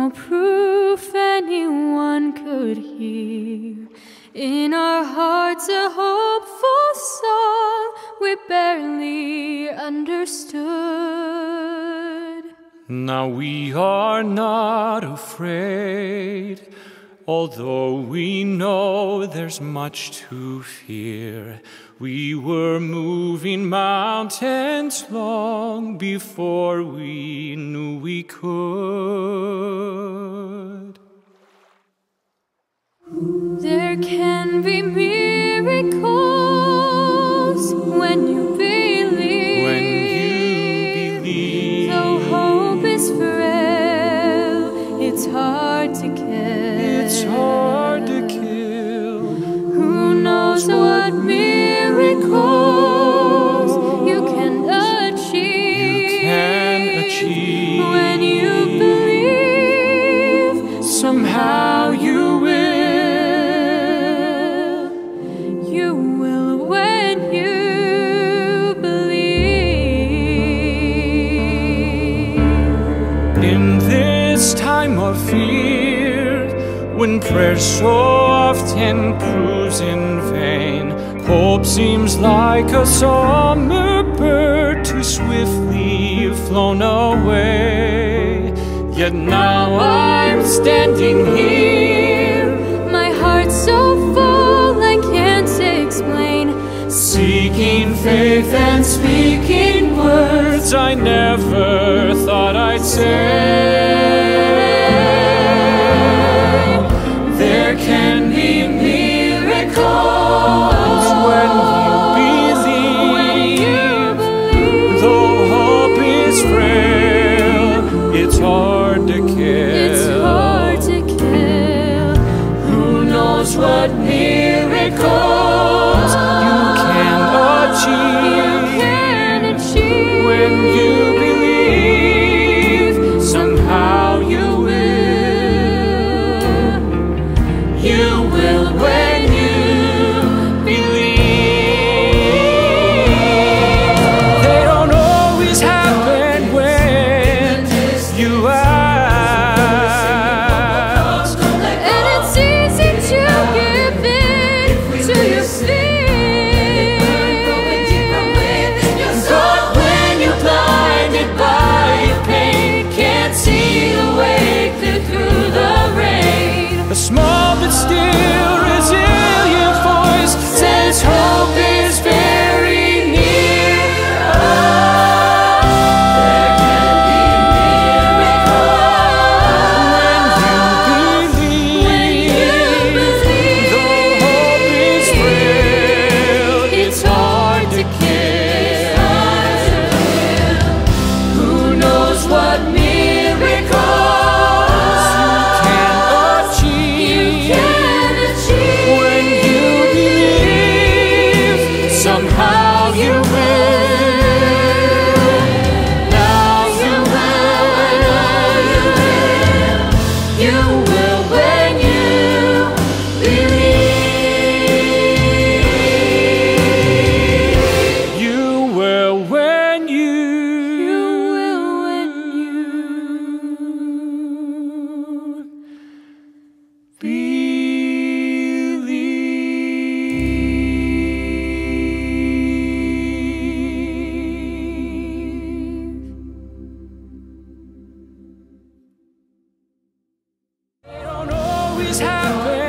no proof anyone could hear. In our hearts, a hopeful song we barely understood. Now we are not afraid, although we know there's much to fear. We were moving mountains long before we knew we could. There can be what miracles you can achieve? You can achieve when you believe. somehow you will. You will when you believe. In this time of fear, when prayer so often proves in vain, hope seems like a summer bird too swiftly flown away. Yet now I'm standing here, My heart's so full I can't explain. seeking faith and speaking words I never thought I'd say. What miracles always happen